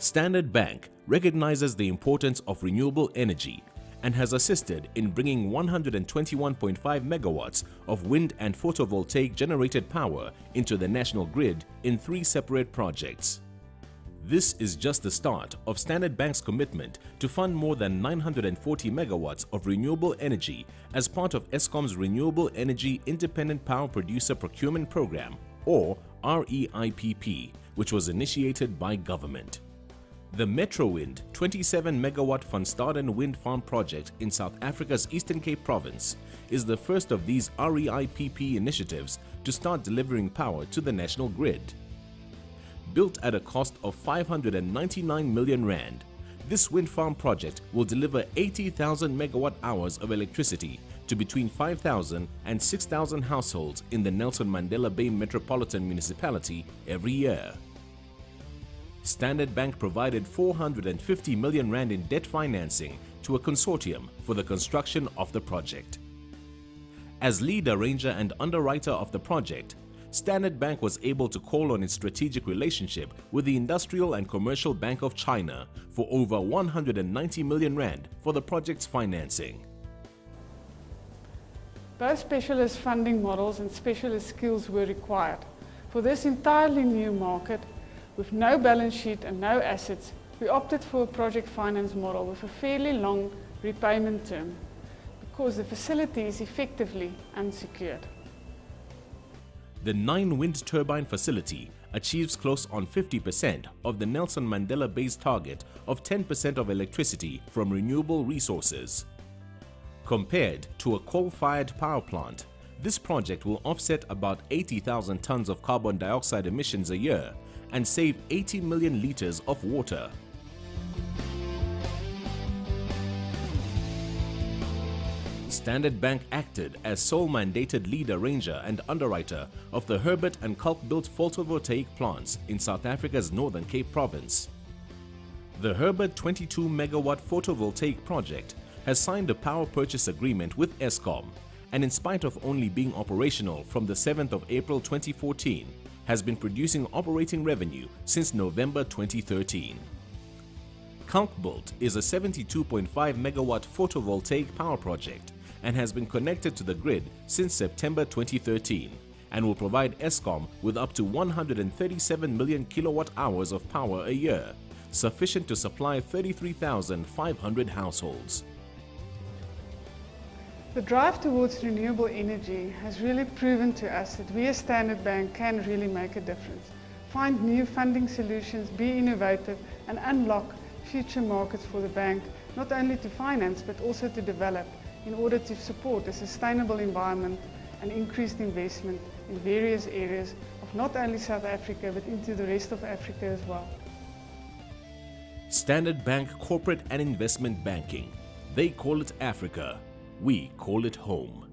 Standard Bank recognizes the importance of renewable energy and has assisted in bringing 121.5 megawatts of wind and photovoltaic generated power into the national grid in three separate projects. This is just the start of Standard Bank's commitment to fund more than 940 megawatts of renewable energy as part of Eskom's Renewable Energy Independent Power Producer Procurement Program or REIPP, which was initiated by government. The Metrowind 27 megawatt Van Staden wind farm project in South Africa's Eastern Cape province is the first of these REIPP initiatives to start delivering power to the national grid. Built at a cost of 599 million rand, this wind farm project will deliver 80,000 megawatt hours of electricity to between 5,000 and 6,000 households in the Nelson Mandela Bay Metropolitan Municipality every year. Standard Bank provided 450 million rand in debt financing to a consortium for the construction of the project. As lead arranger and underwriter of the project, Standard Bank was able to call on its strategic relationship with the Industrial and Commercial Bank of China for over 190 million rand for the project's financing. Both specialist funding models and specialist skills were required. For this entirely new market, with no balance sheet and no assets, we opted for a project finance model with a fairly long repayment term because the facility is effectively unsecured. The nine wind turbine facility achieves close on 50% of the Nelson Mandela Bay's target of 10% of electricity from renewable resources. Compared to a coal-fired power plant, this project will offset about 80,000 tons of carbon dioxide emissions a year and save 80 million litres of water. Standard Bank acted as sole mandated lead arranger and underwriter of the Herbert and Kalkbult photovoltaic plants in South Africa's Northern Cape province. The Herbert 22 megawatt photovoltaic project has signed a power purchase agreement with Eskom and in spite of only being operational from the 7th of April 2014, has been producing operating revenue since November 2013. Kalkbult is a 72.5 megawatt photovoltaic power project and has been connected to the grid since September 2013 and will provide Eskom with up to 137 million kilowatt hours of power a year, sufficient to supply 33,500 households. The drive towards renewable energy has really proven to us that we as Standard Bank can really make a difference. Find new funding solutions, be innovative and unlock future markets for the bank, not only to finance but also to develop in order to support a sustainable environment and increased investment in various areas of not only South Africa but into the rest of Africa as well. Standard Bank Corporate and Investment Banking. They call it Africa. We call it home.